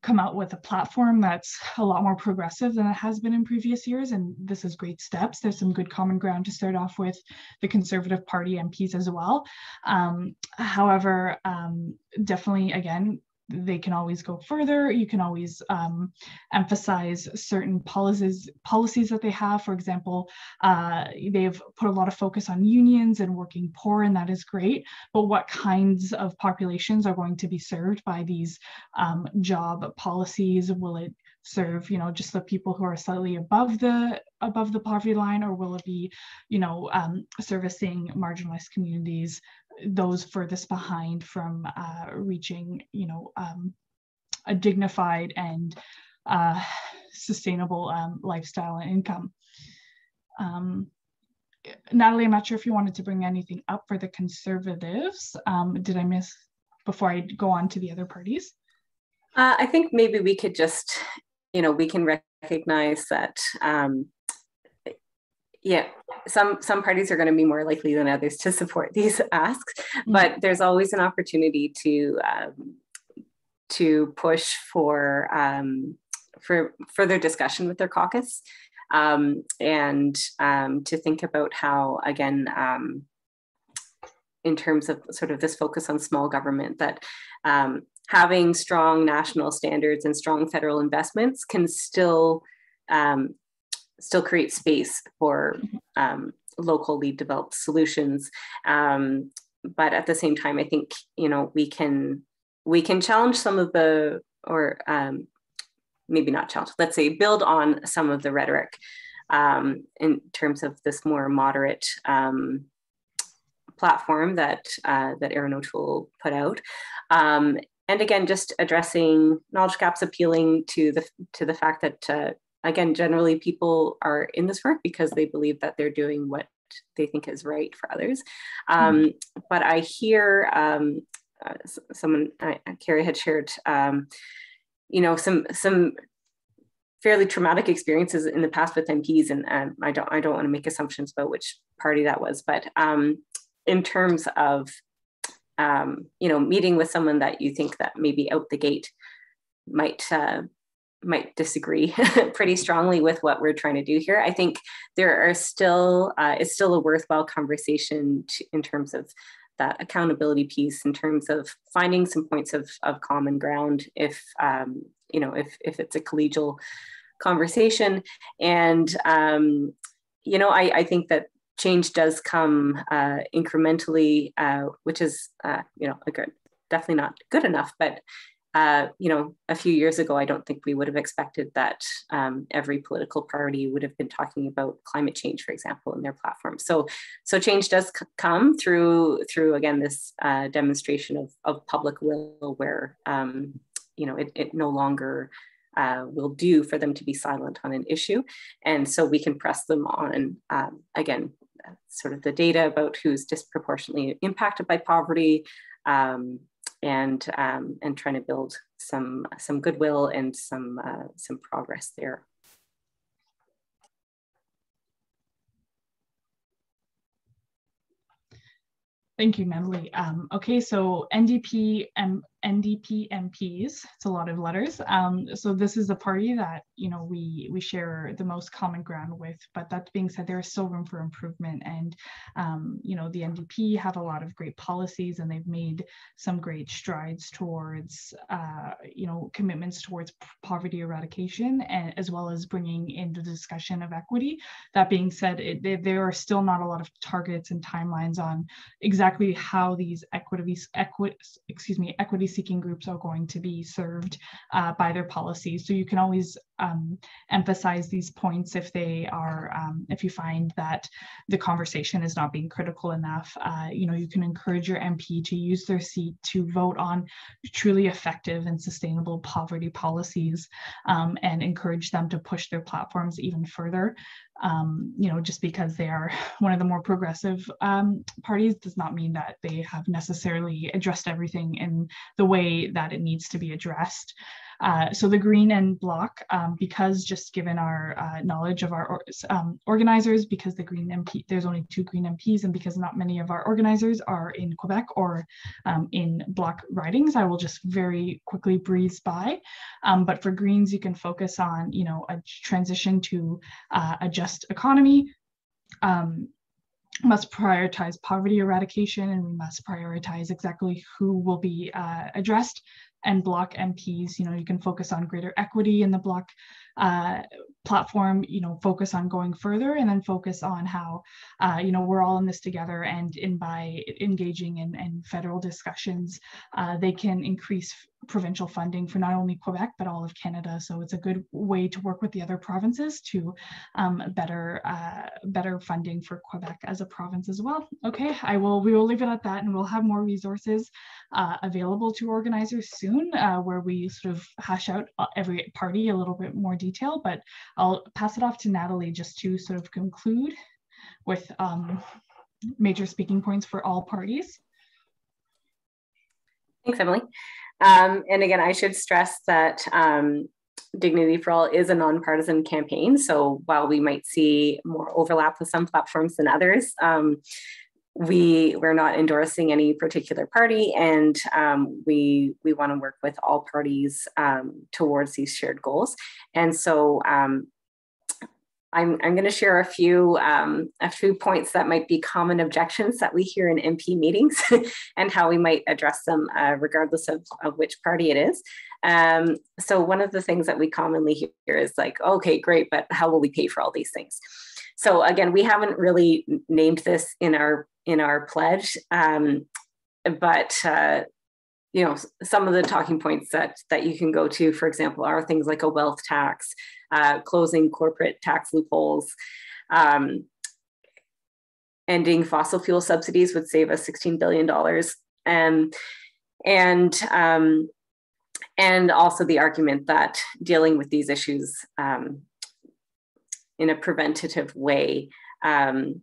come out with a platform that's a lot more progressive than it has been in previous years. And this is great steps. There's some good common ground to start off with the Conservative Party MPs as well. Um, however, um, definitely, again, they can always go further. You can always um, emphasize certain policies policies that they have. For example, uh, they've put a lot of focus on unions and working poor, and that is great. But what kinds of populations are going to be served by these um, job policies? Will it serve you know just the people who are slightly above the above the poverty line or will it be you know um, servicing marginalized communities those furthest behind from uh, reaching, you know, um, a dignified and uh, sustainable um, lifestyle and income. Um, Natalie, I'm not sure if you wanted to bring anything up for the conservatives. Um, did I miss before I go on to the other parties? Uh, I think maybe we could just, you know, we can recognize that um, yeah some some parties are going to be more likely than others to support these asks mm-hmm. but there's always an opportunity to um, to push for um, for further discussion with their caucus um, and um, to think about how again um, in terms of sort of this focus on small government that um, having strong national standards and strong federal investments can still um, still create space for mm-hmm. um, locally developed solutions. Um, but at the same time, I think you know we can we can challenge some of the or um, maybe not challenge. Let's say build on some of the rhetoric um, in terms of this more moderate um, platform that uh, that Erin O'Toole put out. Um, and again, just addressing knowledge gaps, appealing to the to the fact that uh, again, generally people are in this work because they believe that they're doing what they think is right for others. Um, mm-hmm. But I hear um, uh, someone, uh, Carrie had shared, um, you know, some some fairly traumatic experiences in the past with MPs, and um, I don't I don't want to make assumptions about which party that was, but um, in terms of um, you know meeting with someone that you think that maybe out the gate might uh, might disagree pretty strongly with what we're trying to do here. I think there are still uh, it's still a worthwhile conversation to, in terms of that accountability piece, in terms of finding some points of, of common ground. If um, you know if if it's a collegial conversation, and um, you know I, I think that change does come uh, incrementally, uh, which is uh, you know a good definitely not good enough, but uh, you know, a few years ago, I don't think we would have expected that um, every political party would have been talking about climate change, for example, in their platform. So, so change does come through through again this uh, demonstration of, of public will, where um, you know it, it no longer uh, will do for them to be silent on an issue, and so we can press them on um, again, sort of the data about who's disproportionately impacted by poverty. Um, and um, and trying to build some some goodwill and some uh, some progress there. Thank you, Natalie. Um, okay, so NDP and NDP MPs. It's a lot of letters. Um, so this is a party that you know we we share the most common ground with. But that being said, there is still room for improvement, and um, you know the NDP have a lot of great policies, and they've made some great strides towards uh, you know commitments towards poverty eradication, and as well as bringing in the discussion of equity. That being said, it, there are still not a lot of targets and timelines on exactly how these equity equity excuse me equity seeking groups are going to be served uh, by their policies. So you can always um, emphasize these points if they are, um, if you find that the conversation is not being critical enough. Uh, you know, you can encourage your MP to use their seat to vote on truly effective and sustainable poverty policies um, and encourage them to push their platforms even further. Um, you know, just because they are one of the more progressive um, parties does not mean that they have necessarily addressed everything in the way that it needs to be addressed. Uh, so the Green and Bloc, um, because just given our uh, knowledge of our um, organizers, because the Green MP, there's only two Green MPs, and because not many of our organizers are in Quebec or um, in Bloc ridings, I will just very quickly breeze by. Um, but for Greens, you can focus on, you know, a transition to uh, a just economy, um, must prioritize poverty eradication and we must prioritize exactly who will be uh, addressed and Bloc MPs, you know, you can focus on greater equity in the bloc uh, platform, you know, focus on going further and then focus on how, uh, you know, we're all in this together and in by engaging in, in federal discussions, uh, they can increase provincial funding for not only Quebec, but all of Canada. So it's a good way to work with the other provinces to um, better, uh, better funding for Quebec as a province as well. Okay, I will, we will leave it at that and we'll have more resources uh, available to organizers soon uh, where we sort of hash out every party a little bit more detail, but I'll pass it off to Natalie just to sort of conclude with um, major speaking points for all parties. Thanks, Emilly. Um, and again, I should stress that um, Dignity for All is a nonpartisan campaign. So while we might see more overlap with some platforms than others, um, we we're not endorsing any particular party, and um, we we want to work with all parties um, towards these shared goals. And so um, I'm, I'm going to share a few um, a few points that might be common objections that we hear in MP meetings and how we might address them uh, regardless of, of which party it is. Um, so one of the things that we commonly hear is like, okay, great, but how will we pay for all these things? So again, we haven't really named this in our in our pledge, um, but uh, you know some of the talking points that that you can go to for example are things like a wealth tax uh, closing corporate tax loopholes um, ending fossil fuel subsidies would save us $16 billion. And, and, um, and also the argument that dealing with these issues um, in a preventative way um,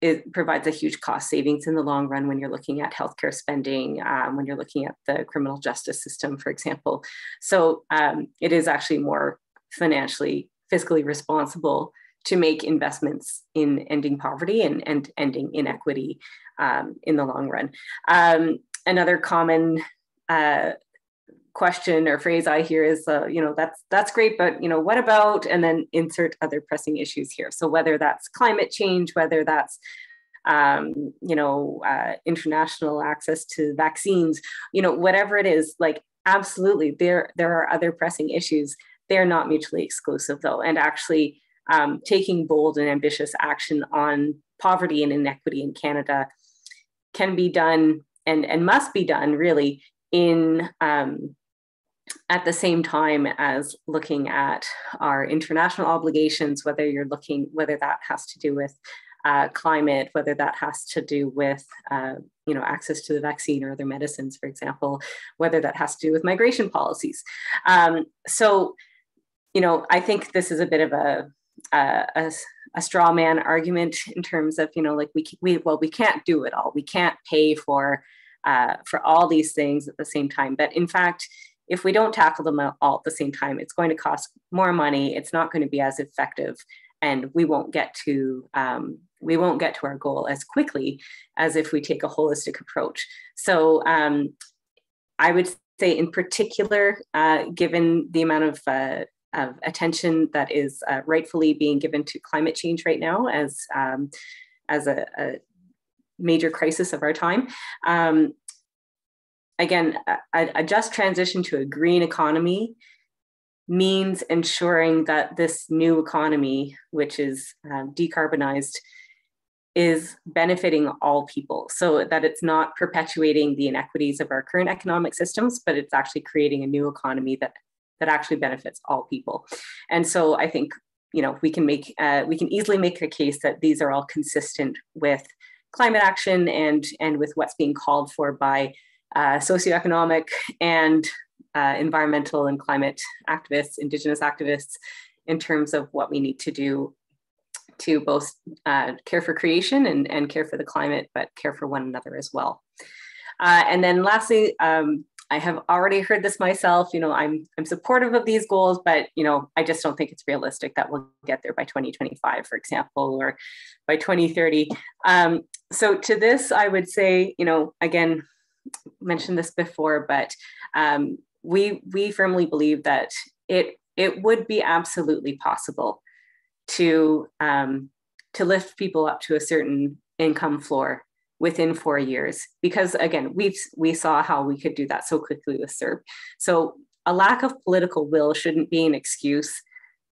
it provides a huge cost savings in the long run when you're looking at healthcare spending, um, when you're looking at the criminal justice system, for example. So um, it is actually more financially, fiscally responsible to make investments in ending poverty and, and ending inequity um, in the long run. Um, another common uh, question or phrase I hear is, uh, you know, that's that's great, but you know, what about? And then insert other pressing issues here. So whether that's climate change, whether that's um, you know, uh, international access to vaccines, you know, whatever it is, like absolutely, there there are other pressing issues. They're not mutually exclusive, though, and actually um, taking bold and ambitious action on poverty and inequity in Canada can be done and and must be done really in um, at the same time as looking at our international obligations, whether you're looking, whether that has to do with uh, climate, whether that has to do with, uh, you know, access to the vaccine or other medicines, for example, whether that has to do with migration policies. Um, so, you know, I think this is a bit of a, a, a, a straw man argument in terms of, you know, like we, we, well, we can't do it all. We can't pay for, uh, for all these things at the same time. But in fact, if we don't tackle them all at the same time, it's going to cost more money. It's not going to be as effective, and we won't get to um, we won't get to our goal as quickly as if we take a holistic approach. So um, I would say, in particular, uh, given the amount of uh, of attention that is uh, rightfully being given to climate change right now as um, as a, a, major crisis of our time. Um, again, a, a, just transition to a green economy means ensuring that this new economy, which is uh, decarbonized, is benefiting all people so that it's not perpetuating the inequities of our current economic systems, but it's actually creating a new economy that that actually benefits all people. And so I think you know we can make uh, we can easily make a case that these are all consistent with climate action and and with what's being called for by uh, socioeconomic and uh, environmental and climate activists, Indigenous activists, in terms of what we need to do to both uh, care for creation and, and care for the climate, but care for one another as well. Uh, and then lastly, um, I have already heard this myself. You know, I'm I'm supportive of these goals, but you know, I just don't think it's realistic that we'll get there by 2025, for example, or by 2030. Um, so to this, I would say, you know, again, mentioned this before, but um, we we firmly believe that it it would be absolutely possible to um, to lift people up to a certain income floor within four years because again we've we saw how we could do that so quickly with CERB. So a lack of political will shouldn't be an excuse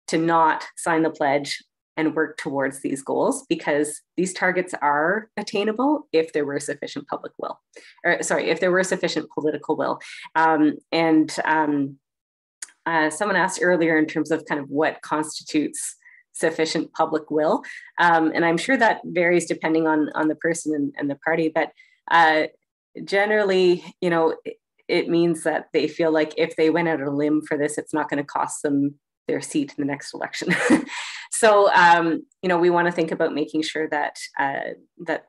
to not sign the pledge and work towards these goals because these targets are attainable if there were sufficient public will, or sorry, if there were sufficient political will. Um, and um, uh, someone asked earlier in terms of kind of what constitutes sufficient public will, um, and I'm sure that varies depending on on the person and, and the party, but uh, generally, you know. It, it means that they feel like if they went out a limb for this, it's not going to cost them their seat in the next election. so um, you know we want to think about making sure that uh, that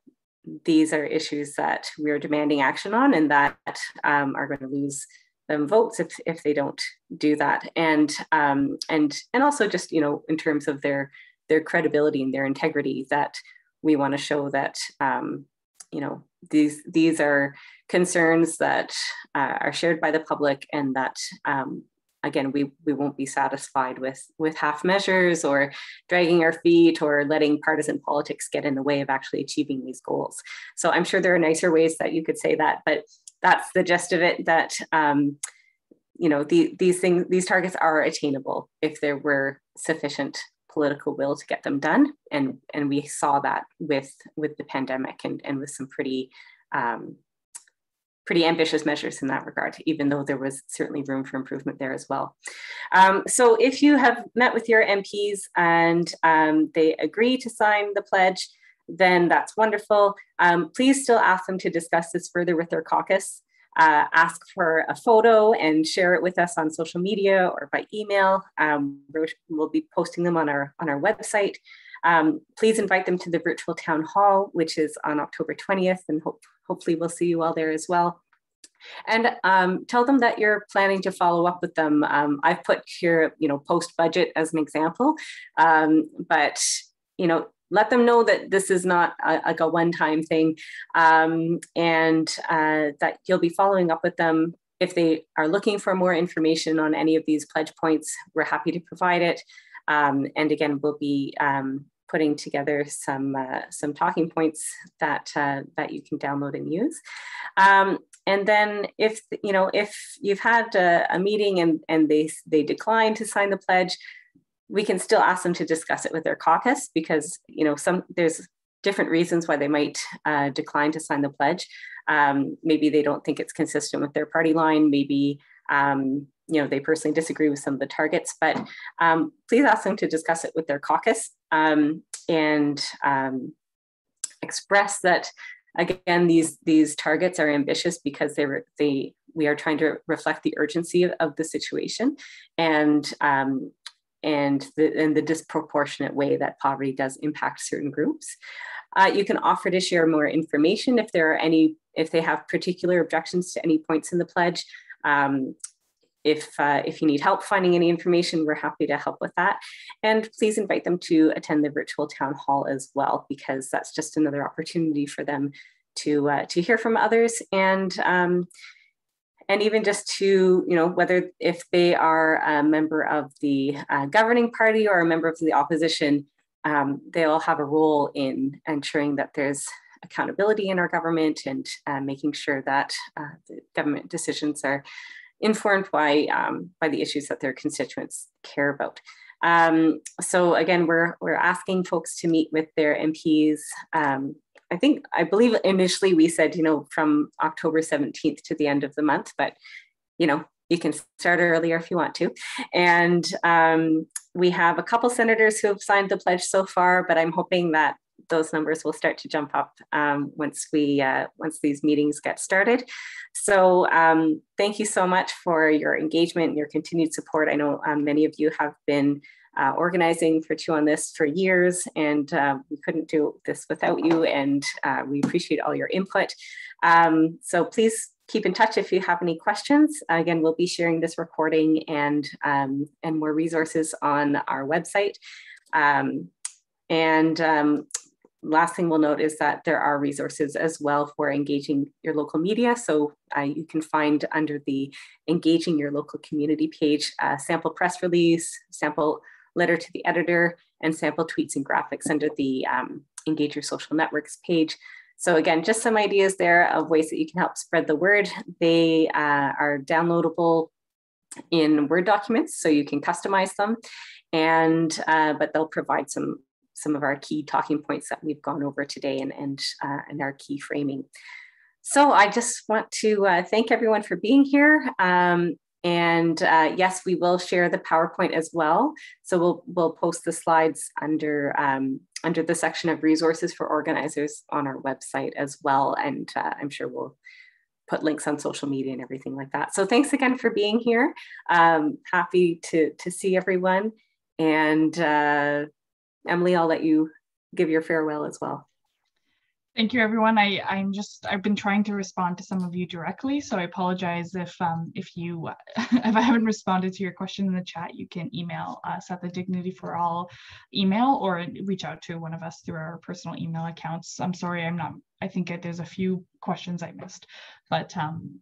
these are issues that we are demanding action on and that um, are going to lose them votes if, if they don't do that. And um, and and also just you know in terms of their their credibility and their integrity that we want to show that um, you know these these are concerns that uh, are shared by the public and that um, again, we, we won't be satisfied with, with half measures or dragging our feet or letting partisan politics get in the way of actually achieving these goals. So I'm sure there are nicer ways that you could say that, but that's the gist of it that, um, you know, the, these things, these targets are attainable if there were sufficient political will to get them done. And, and we saw that with, with the pandemic and, and with some pretty um, pretty ambitious measures in that regard, even though there was certainly room for improvement there as well. Um, so if you have met with your MPs and um, they agree to sign the pledge, then that's wonderful. Um, please still ask them to discuss this further with their caucus. Uh, ask for a photo and share it with us on social media or by email. Um, we'll be posting them on our on our website. Um, please invite them to the virtual town hall, which is on October 20th, and hope, hopefully we'll see you all there as well. And um, tell them that you're planning to follow up with them. Um, I've put here, you know, post budget as an example, um, but you know, let them know that this is not a, like a one-time thing, um, and uh, that you'll be following up with them if they are looking for more information on any of these pledge points. We're happy to provide it. Um, and again, we'll be um, putting together some uh, some talking points that uh, that you can download and use. Um, and then if you know if you've had a, a, meeting and and they they decline to sign the pledge, we can still ask them to discuss it with their caucus because you know some there's different reasons why they might uh, decline to sign the pledge. Um, maybe they don't think it's consistent with their party line. Maybe um, you know they personally disagree with some of the targets. But um, please ask them to discuss it with their caucus um, and um, express that again these these targets are ambitious because they were they we are trying to reflect the urgency of, the situation and um, and the, and the disproportionate way that poverty does impact certain groups. Uh, you can offer to share more information if there are any, if they have particular objections to any points in the pledge. Um, if, uh, if you need help finding any information, we're happy to help with that. And please invite them to attend the virtual town hall as well, because that's just another opportunity for them to, uh, to hear from others and, um, and even just to, you know, whether if they are a member of the uh, governing party or a member of the opposition, um, they'll have a role in ensuring that there's accountability in our government and uh, making sure that uh, the government decisions are informed by, um, by the issues that their constituents care about. Um, so again, we're, we're asking folks to meet with their MPs. Um, I think, I believe initially we said, you know, from October 17th to the end of the month, but, you know, you can start earlier if you want to. And um, we have a couple senators who have signed the pledge so far, but I'm hoping that those numbers will start to jump up um, once we uh, once these meetings get started. So um, thank you so much for your engagement and your continued support. I know um, many of you have been uh, organizing for Chew on This for years, and uh, we couldn't do this without you, and uh, we appreciate all your input. Um, so please keep in touch if you have any questions. Again, we'll be sharing this recording and, um, and more resources on our website. And last thing we'll note is that there are resources as well for engaging your local media. So uh, you can find under the engaging your local community page, uh, sample press release, sample letter to the editor, and sample tweets and graphics under the um, engage your social networks page. So again, just some ideas there of ways that you can help spread the word. They uh, are downloadable in Word documents, so you can customize them. And, uh, but they'll provide some some of our key talking points that we've gone over today and, and, uh, and our key framing. So I just want to uh, thank everyone for being here. Um, and uh, yes, we will share the PowerPoint as well. So we'll, we'll post the slides under, um, under the section of resources for organizers on our website as well. And uh, I'm sure we'll put links on social media and everything like that. So thanks again for being here. Um, happy to, to see everyone. And uh, Emilly, I'll let you give your farewell as well. Thank you, everyone. I, I'm just, I've been trying to respond to some of you directly, so I apologize if um, if you, if I haven't responded to your question in the chat, you can email us at the Dignity for All email or reach out to one of us through our personal email accounts. I'm sorry, I'm not, I think there's a few questions I missed, but um,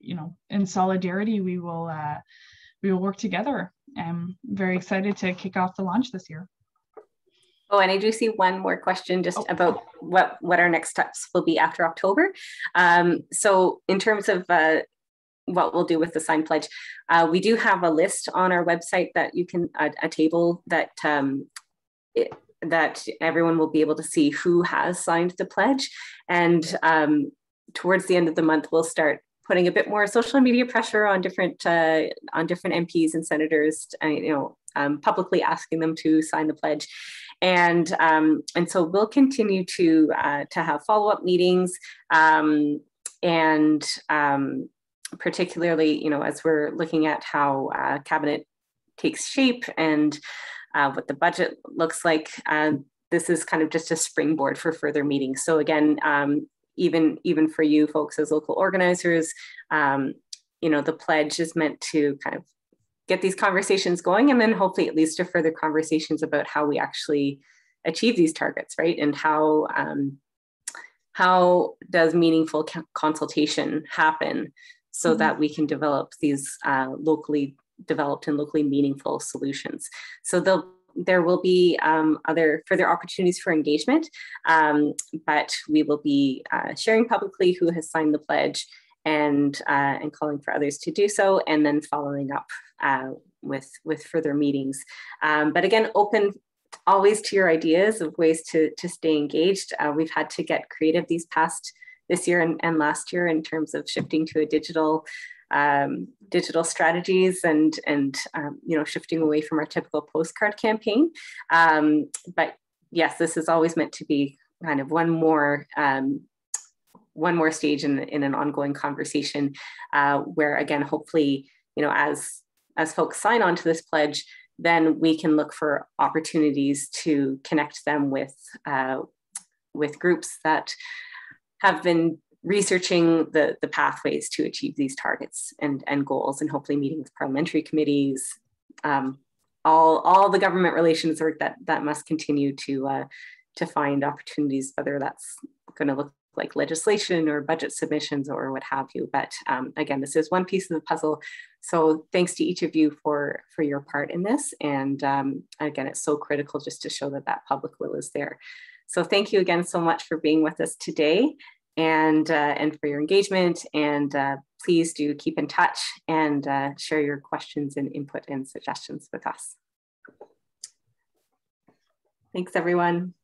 you know, in solidarity, we will, uh, we will work together. I'm very excited to kick off the launch this year. Oh, and I do see one more question just oh. about what, what our next steps will be after October. Um, so in terms of uh, what we'll do with the sign pledge, uh, we do have a list on our website that you can, a, a table that um, it, that everyone will be able to see who has signed the pledge. And um, towards the end of the month, we'll start putting a bit more social media pressure on different uh, on different MPs and senators, uh, you know, um, publicly asking them to sign the pledge. And, um, and so we'll continue to, uh, to have follow-up meetings um, and um, particularly, you know, as we're looking at how uh, cabinet takes shape and uh, what the budget looks like, uh, this is kind of just a springboard for further meetings. So again, um, even even for you folks as local organizers, um, you know, the pledge is meant to kind of get these conversations going and then hopefully it leads to further conversations about how we actually achieve these targets, right? And how um, how does meaningful consultation happen so mm-hmm. that we can develop these uh, locally developed and locally meaningful solutions. So they'll there will be um, other further opportunities for engagement, um, but we will be uh, sharing publicly who has signed the pledge and, uh, and calling for others to do so, and then following up uh, with, with further meetings. Um, but again, open always to your ideas of ways to, to stay engaged. Uh, we've had to get creative these past this year and, and last year in terms of shifting to a digital um, digital strategies and and um, you know shifting away from our typical postcard campaign. Um, but yes, this is always meant to be kind of one more um, one more stage in, in an ongoing conversation uh, where again hopefully you know as as folks sign on to this pledge then we can look for opportunities to connect them with uh, with groups that have been researching the, the pathways to achieve these targets and, and goals and hopefully meeting with parliamentary committees, um, all, all the government relations work that, that must continue to, uh, to find opportunities, whether that's going to look like legislation or budget submissions or what have you. But um, again, this is one piece of the puzzle. So thanks to each of you for, for your part in this. And um, again, it's so critical just to show that that public will is there. So thank you again so much for being with us today and, uh, and for your engagement. And uh, please do keep in touch and uh, share your questions and input and suggestions with us. Thanks, everyone.